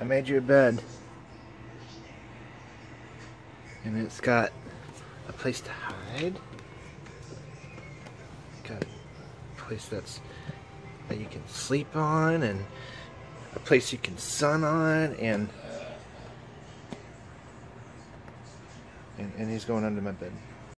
I made you a bed. And it's got a place to hide. Got a place that's that you can sleep on and a place you can sun on and and, and he's going under my bed.